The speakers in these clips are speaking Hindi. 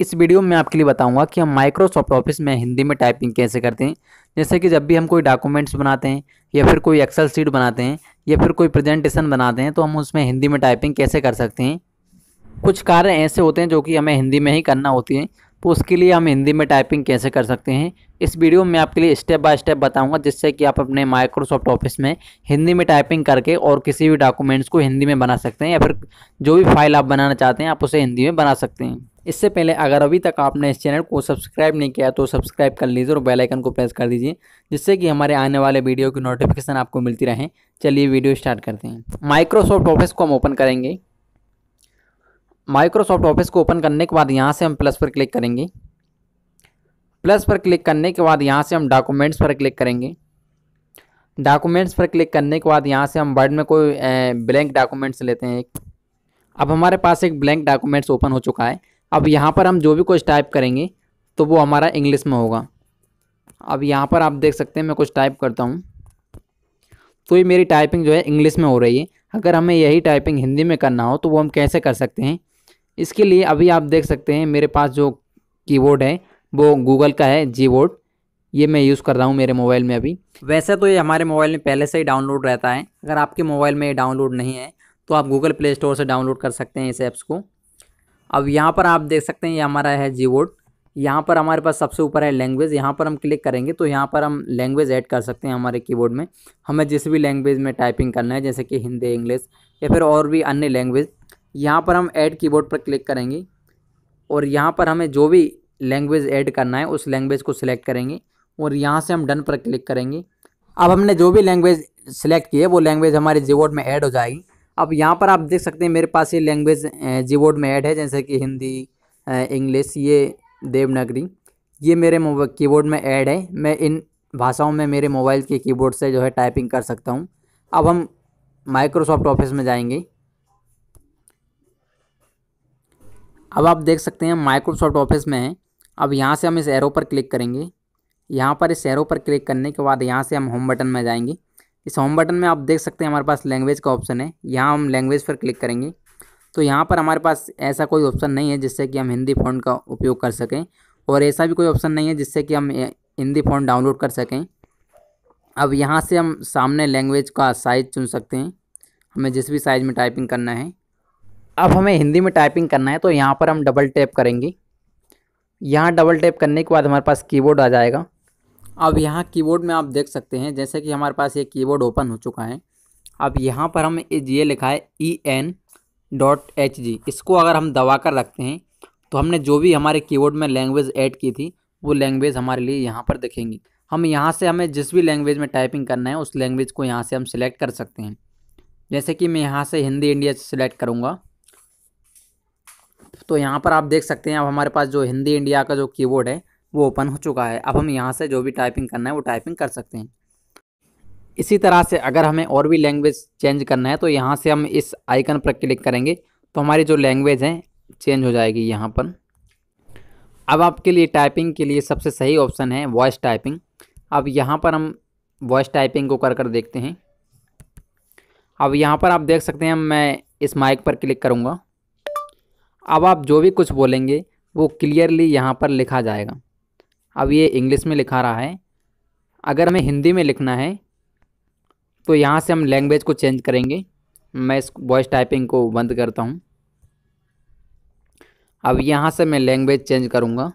इस वीडियो में आपके लिए बताऊँगा कि हम माइक्रोसॉफ्ट ऑफ़िस में हिंदी में टाइपिंग कैसे करते हैं। जैसे कि जब भी हम कोई डॉक्यूमेंट्स बनाते हैं, या फिर कोई एक्सेल सीट बनाते हैं, या फिर कोई प्रेजेंटेशन बनाते हैं तो हम उसमें हिंदी में टाइपिंग कैसे कर सकते हैं। कुछ कार्य ऐसे होते हैं जो कि हमें हिंदी में ही करना होती है तो उसके लिए हम हिंदी में टाइपिंग कैसे कर सकते हैं। इस वीडियो में आपके लिए स्टेप बाय स्टेप बताऊँगा, जिससे कि आप अपने माइक्रोसॉफ्ट ऑफ़िस में हिंदी में टाइपिंग करके और किसी भी डॉक्यूमेंट्स को हिंदी में बना सकते हैं, या फिर जो भी फ़ाइल आप बनाना चाहते हैं, आप उसे हिंदी में बना सकते हैं। इससे पहले अगर अभी तक आपने इस चैनल को सब्सक्राइब नहीं किया तो सब्सक्राइब कर लीजिए और बेल आइकन को प्रेस कर दीजिए, जिससे कि हमारे आने वाले वीडियो की नोटिफिकेशन आपको मिलती रहे। चलिए वीडियो स्टार्ट करते हैं। माइक्रोसॉफ्ट ऑफ़िस को हम ओपन करेंगे। माइक्रोसॉफ्ट ऑफ़िस को ओपन करने के बाद यहाँ से हम प्लस पर क्लिक करेंगे। प्लस पर क्लिक करने के बाद यहाँ से हम डॉक्यूमेंट्स पर क्लिक करेंगे। डॉक्यूमेंट्स पर क्लिक करने के बाद यहाँ से हम वर्ड में कोई ब्लैंक डॉक्यूमेंट्स लेते हैं। एक अब हमारे पास एक ब्लैंक डॉक्यूमेंट्स ओपन हो चुका है। अब यहाँ पर हम जो भी कुछ टाइप करेंगे तो वो हमारा इंग्लिश में होगा। अब यहाँ पर आप देख सकते हैं, मैं कुछ टाइप करता हूँ। तो ये मेरी टाइपिंग जो है इंग्लिश में हो रही है। अगर हमें यही टाइपिंग हिंदी में करना हो तो वो हम कैसे कर सकते हैं? इसके लिए अभी आप देख सकते हैं, मेरे पास जो कीबोर्ड है, वो गूगल का है जी बोर्ड ये मैं यूज़ कर रहा हूँ मेरे मोबाइल में अभी। वैसे तो ये हमारे मोबाइल में पहले से ही डाउनलोड रहता है। अगर आपके मोबाइल में ये डाउनलोड नहीं है तो आप गूगल प्ले स्टोर से डाउनलोड कर सकते हैं इस ऐप्स को। अब यहाँ पर आप देख सकते हैं, ये हमारा है जी बोर्ड यहाँ पर हमारे पास सबसे ऊपर है लैंग्वेज यहाँ पर हम क्लिक करेंगे तो यहाँ पर हम लैंग्वेज ऐड कर सकते हैं हमारे कीबोर्ड में। हमें जिस भी लैंग्वेज में टाइपिंग करना है, जैसे कि हिंदी इंग्लिश या फिर और भी अन्य लैंग्वेज यहाँ पर हम ऐड कीबोर्ड पर क्लिक करेंगे और यहाँ पर हमें जो भी लैंग्वेज ऐड करना है, उस लैंग्वेज को सिलेक्ट करेंगे और यहाँ से हम डन पर क्लिक करेंगे। अब हमने जो भी लैंग्वेज सिलेक्ट की है, वो लैंग्वेज हमारे जीबोर्ड में ऐड हो जाएगी। अब यहाँ पर आप देख सकते हैं मेरे पास ये लैंग्वेज जीबोर्ड में ऐड है, जैसे कि हिंदी इंग्लिश, ये देवनागरी, ये मेरे कीबोर्ड में ऐड है। मैं इन भाषाओं में मेरे मोबाइल के कीबोर्ड से जो है टाइपिंग कर सकता हूँ। अब हम माइक्रोसॉफ्ट ऑफ़िस में जाएँगे। अब आप देख सकते हैं माइक्रोसॉफ्ट ऑफ़िस में हैं। अब यहाँ से हम इस एरो पर क्लिक करेंगे। यहाँ पर इस एरो पर क्लिक करने के बाद यहाँ से हम होम बटन में जाएँगे। इस होम बटन में आप देख सकते हैं हमारे पास लैंग्वेज का ऑप्शन है। यहाँ हम लैंग्वेज पर क्लिक करेंगे। तो यहाँ पर हमारे पास ऐसा कोई ऑप्शन नहीं है जिससे कि हम हिंदी फ़ॉन्ट का उपयोग कर सकें और ऐसा भी कोई ऑप्शन नहीं है जिससे कि हम हिंदी फ़ॉन्ट डाउनलोड कर सकें। अब यहाँ से हम सामने लैंग्वेज का साइज़ चुन सकते हैं। हमें जिस भी साइज़ में टाइपिंग करना है। अब हमें हिंदी में टाइपिंग करना है तो यहाँ पर हम डबल टैप करेंगे। यहाँ डबल टैप करने के बाद हमारे पास कीबोर्ड आ जाएगा। अब यहाँ कीबोर्ड में आप देख सकते हैं, जैसे कि हमारे पास ये कीबोर्ड ओपन हो चुका है। अब यहाँ पर हम ये लिखा है E N dot H G इसको अगर हम दबा कर रखते हैं तो हमने जो भी हमारे कीबोर्ड में लैंग्वेज ऐड की थी, वो लैंग्वेज हमारे लिए यहाँ पर दिखेंगी। हम यहाँ से हमें जिस भी लैंग्वेज में टाइपिंग करना है, उस लैंग्वेज को यहाँ से हम सिलेक्ट कर सकते हैं। जैसे कि मैं यहाँ से हिंदी, इंडिया सेलेक्ट करूँगा। तो यहाँ पर आप देख सकते हैं, अब हमारे पास जो हिंदी, इंडिया का जो कीबोर्ड है वो ओपन हो चुका है। अब हम यहाँ से जो भी टाइपिंग करना है, वो टाइपिंग कर सकते हैं। इसी तरह से अगर हमें और भी लैंग्वेज चेंज करना है तो यहाँ से हम इस आइकन पर क्लिक करेंगे तो हमारी जो लैंग्वेज है चेंज हो जाएगी यहाँ पर। अब आपके लिए टाइपिंग के लिए सबसे सही ऑप्शन है वॉइस टाइपिंग अब यहाँ पर हम वॉइस टाइपिंग को कर कर देखते हैं। अब यहाँ पर आप देख सकते हैं मैं इस माइक पर क्लिक करूँगा। अब आप जो भी कुछ बोलेंगे, वो क्लियरली यहाँ पर लिखा जाएगा। अब ये इंग्लिश में लिखा रहा है। अगर हमें हिंदी में लिखना है तो यहाँ से हम लैंग्वेज को चेंज करेंगे। मैं इस वॉइस टाइपिंग को बंद करता हूँ। अब यहाँ से मैं लैंग्वेज चेंज करूँगा।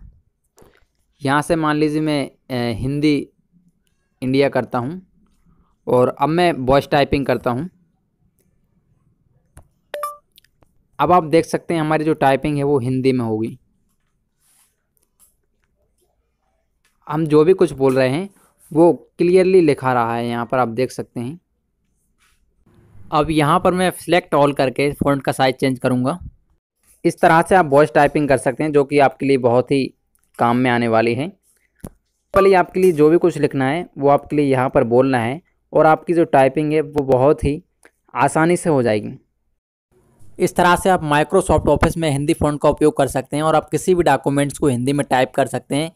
यहाँ से मान लीजिए मैं हिंदी इंडिया करता हूँ और अब मैं वॉइस टाइपिंग करता हूँ। अब आप देख सकते हैं हमारी जो टाइपिंग है वो हिंदी में होगी। हम जो भी कुछ बोल रहे हैं, वो क्लियरली लिखा रहा है, यहाँ पर आप देख सकते हैं। अब यहाँ पर मैं सिलेक्ट ऑल करके फ़ॉन्ट का साइज़ चेंज करूँगा। इस तरह से आप वॉइस टाइपिंग कर सकते हैं, जो कि आपके लिए बहुत ही काम में आने वाली है। पहले आपके लिए जो भी कुछ लिखना है, वो आपके लिए यहाँ पर बोलना है, और आपकी जो टाइपिंग है, वो बहुत ही आसानी से हो जाएगी। इस तरह से आप माइक्रोसॉफ्ट ऑफ़िस में हिंदी फ़ॉन्ट का उपयोग कर सकते हैं, और आप किसी भी डॉक्यूमेंट्स को हिंदी में टाइप कर सकते हैं।